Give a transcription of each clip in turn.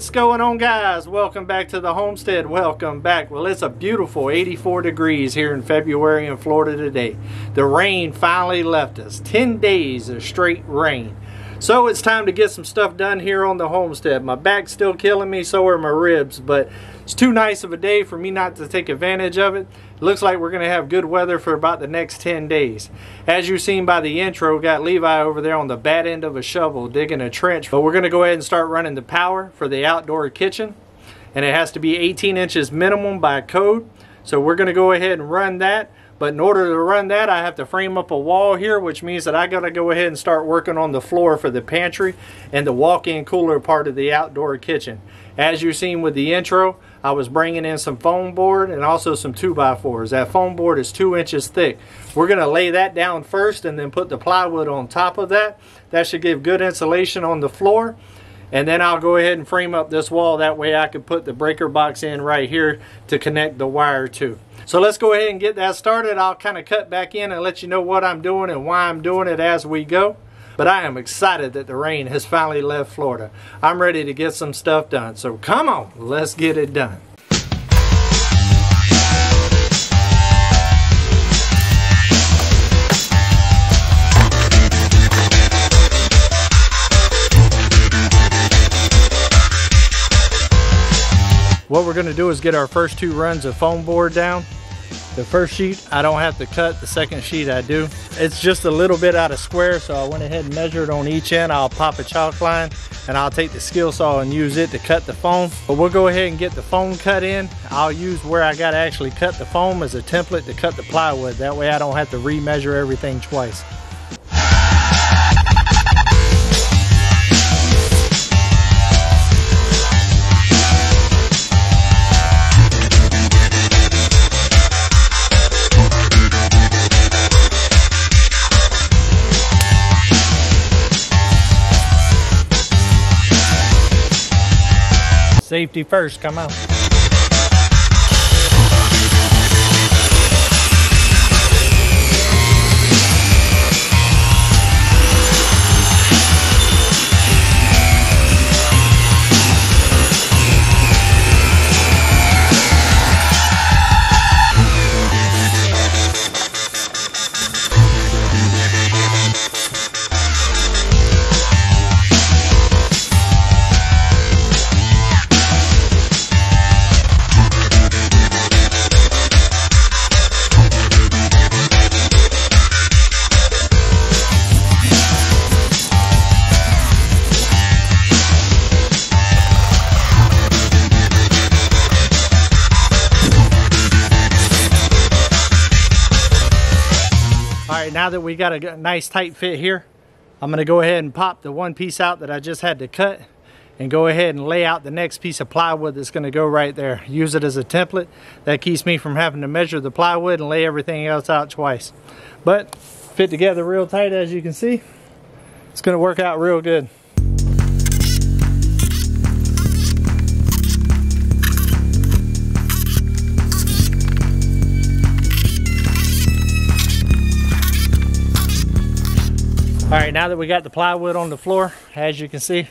What's going on guys? Welcome back to the homestead. Welcome back. Well, it's a beautiful 84 degrees here in February in Florida today. The rain finally left us. 10 days of straight rain. So it's time to get some stuff done here on the homestead. My back's still killing me, so are my ribs, but it's too nice of a day for me not to take advantage of it. It looks like we're going to have good weather for about the next 10 days. As you've seen by the intro, got Levi over there on the bad end of a shovel digging a trench. But we're going to go ahead and start running the power for the outdoor kitchen. And it has to be 18 inches minimum by code. So we're going to go ahead and run that. But in order to run that, I have to frame up a wall here, which means that I got to go ahead and start working on the floor for the pantry and the walk-in cooler part of the outdoor kitchen. As you've seen with the intro, I was bringing in some foam board and also some 2x4s. That foam board is 2 inches thick. We're going to lay that down first and then put the plywood on top of that. That should give good insulation on the floor. And then I'll go ahead and frame up this wall. That way I can put the breaker box in right here to connect the wire to. So let's go ahead and get that started. I'll kind of cut back in and let you know what I'm doing and why I'm doing it as we go. But I am excited that the rain has finally left Florida. I'm ready to get some stuff done. So come on, let's get it done. What we're to do is get our first two runs of foam board down. The first sheet I don't have to cut, the second sheet I do. It's just a little bit out of square so I went ahead and measured on each end. I'll pop a chalk line and I'll take the skill saw and use it to cut the foam. But we'll go ahead and get the foam cut in. I'll use where I got to actually cut the foam as a template to cut the plywood. That way I don't have to remeasure everything twice. Safety first, come on. Right, now that we got a nice tight fit here, I'm gonna go ahead and pop the one piece out that I just had to cut and go ahead and lay out the next piece of plywood that's gonna go right there. Use it as a template. That keeps me from having to measure the plywood and lay everything else out twice. But fit together real tight as you can see. It's gonna work out real good. All right, now that we got the plywood on the floor, as you can see,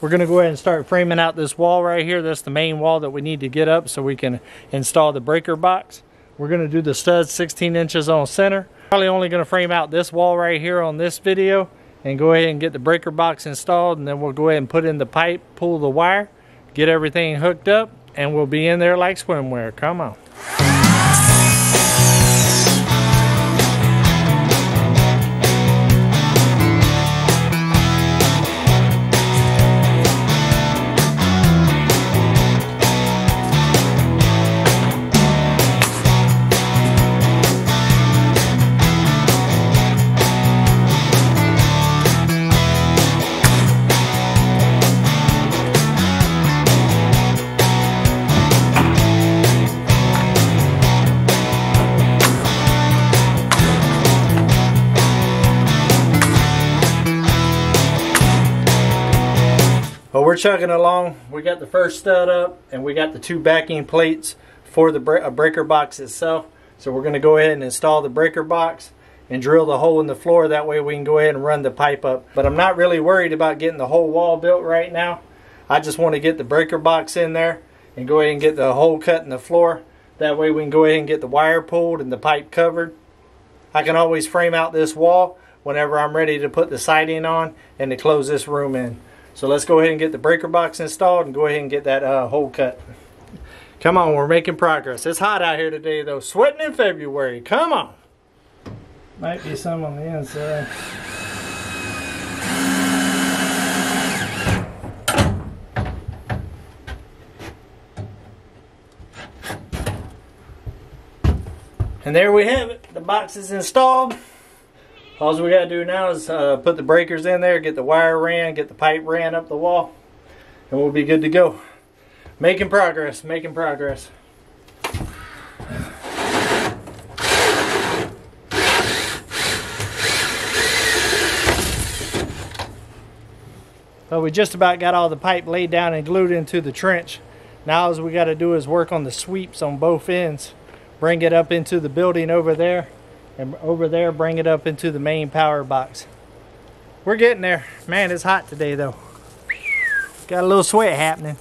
we're gonna go ahead and start framing out this wall right here. That's the main wall that we need to get up so we can install the breaker box. We're gonna do the studs 16 inches on center. Probably only gonna frame out this wall right here on this video and go ahead and get the breaker box installed and then we'll go ahead and put in the pipe, pull the wire, get everything hooked up, and we'll be in there like swimwear. Come on. We're chugging along. We got the first stud up and we got the two backing plates for the breaker box itself. So we're going to go ahead and install the breaker box and drill the hole in the floor. That way we can go ahead and run the pipe up. But I'm not really worried about getting the whole wall built right now. I just want to get the breaker box in there and go ahead and get the hole cut in the floor. That way we can go ahead and get the wire pulled and the pipe covered. I can always frame out this wall whenever I'm ready to put the siding on and to close this room in. So let's go ahead and get the breaker box installed and go ahead and get that uh, hole cut. Come on, we're making progress. It's hot out here today though. Sweating in February. Come on. Might be some on the inside. And there we have it. The box is installed. All we got to do now is uh, put the breakers in there, get the wire ran, get the pipe ran up the wall, and we'll be good to go. Making progress, making progress. Well, we just about got all the pipe laid down and glued into the trench. Now all we got to do is work on the sweeps on both ends bring it up into the building over there and over there bring it up into the main power box. We're getting there. Man it's hot today though. Got a little sweat happening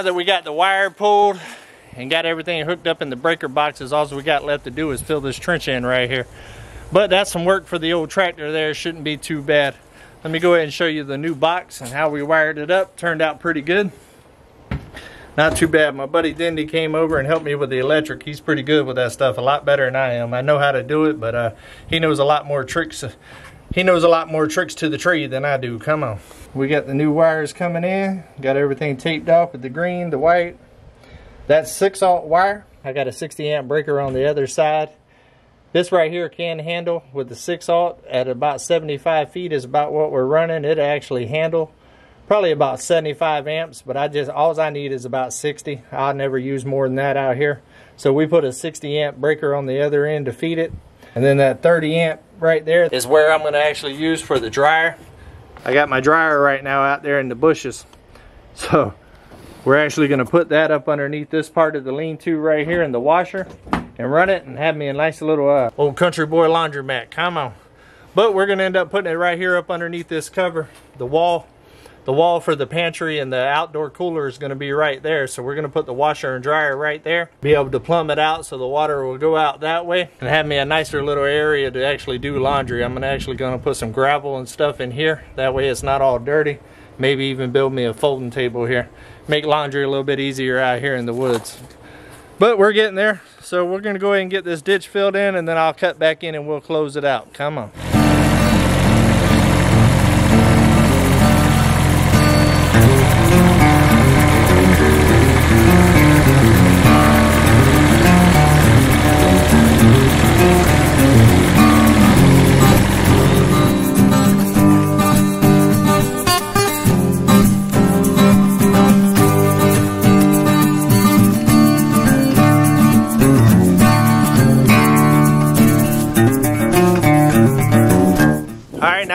now that we got the wire pulled and got everything hooked up in the breaker boxes, all we got left to do is fill this trench in right here. But that's some work for the old tractor there. Shouldn't be too bad. Let me go ahead and show you the new box and how we wired it up. Turned out pretty good. Not too bad. My buddy Dindy came over and helped me with the electric. He's pretty good with that stuff, a lot better than I am. I know how to do it, but uh, he knows a lot more tricks. He knows a lot more tricks to the trade than I do. Come on. We got the new wires coming in. Got everything taped off with the green, the white. That's 6 aught wire. I got a 60 amp breaker on the other side. This right here can handle with the 6 aught at about 75 feet is about what we're running. It actually handle probably about 75 amps, but I just all I need is about 60. I'll never use more than that out here. So we put a 60 amp breaker on the other end to feed it. And then that 30 amp right there is where I'm going to actually use for the dryer. I got my dryer right now out there in the bushes. So we're actually going to put that up underneath this part of the lean-to right here in the washer and run it and have me a nice little uh, old country boy laundromat. Come on. But we're going to end up putting it right here up underneath this cover, the wall the wall for the pantry and the outdoor cooler is going to be right there. So we're going to put the washer and dryer right there. Be able to plumb it out so the water will go out that way. And have me a nicer little area to actually do laundry. I'm actually going to put some gravel and stuff in here. That way it's not all dirty. Maybe even build me a folding table here. Make laundry a little bit easier out here in the woods. But we're getting there. So we're going to go ahead and get this ditch filled in and then I'll cut back in and we'll close it out. Come on.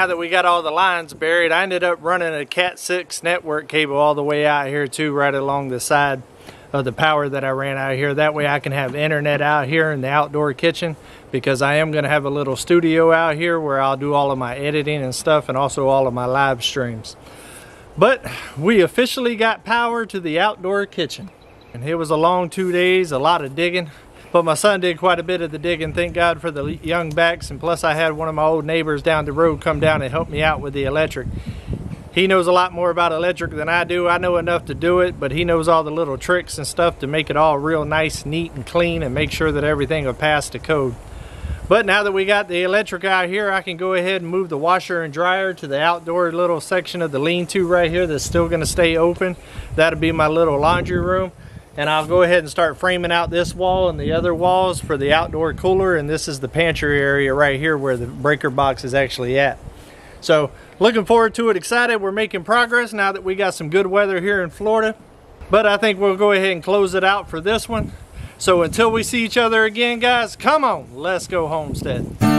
Now that we got all the lines buried, I ended up running a Cat 6 network cable all the way out here too, right along the side of the power that I ran out here. That way I can have internet out here in the outdoor kitchen because I am going to have a little studio out here where I'll do all of my editing and stuff and also all of my live streams. But we officially got power to the outdoor kitchen. And it was a long two days, a lot of digging But my son did quite a bit of the digging, thank God for the young backs. And plus I had one of my old neighbors down the road come down and help me out with the electric. He knows a lot more about electric than I do. I know enough to do it, but he knows all the little tricks and stuff to make it all real nice, neat, and clean and make sure that everything will pass the code. But now that we got the electric out here, I can go ahead and move the washer and dryer to the outdoor little section of the lean-to right here that's still gonna stay open. That'll be my little laundry room. And I'll go ahead and start framing out this wall and the other walls for the outdoor cooler. And this is the pantry area right here where the breaker box is actually at. So looking forward to it, excited. We're making progress now that we got some good weather here in Florida. But I think we'll go ahead and close it out for this one. So until we see each other again, guys, come on, let's go homestead.